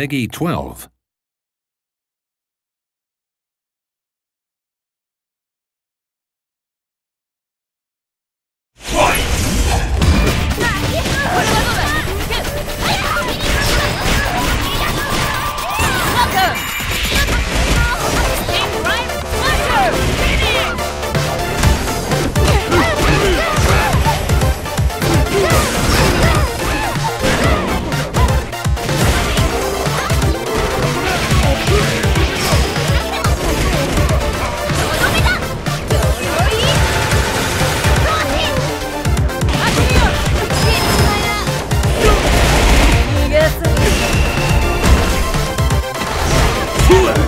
Peggy 12. sua!